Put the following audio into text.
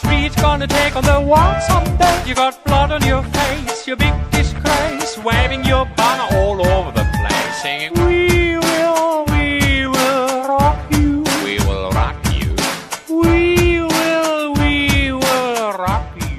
street, gonna take on the world someday. You got blood on your face, your big disgrace, waving your banner all over the place, singing, We will, we will rock you. We will rock you. We will, we will rock you.